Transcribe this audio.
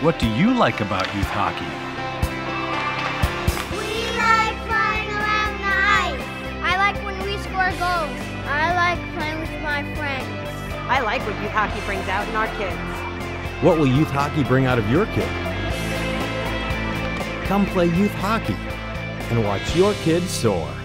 What do you like about youth hockey? We like flying around the ice. I like when we score goals. I like playing with my friends. I like what youth hockey brings out in our kids. What will youth hockey bring out of your kid? Come play youth hockey and watch your kids soar.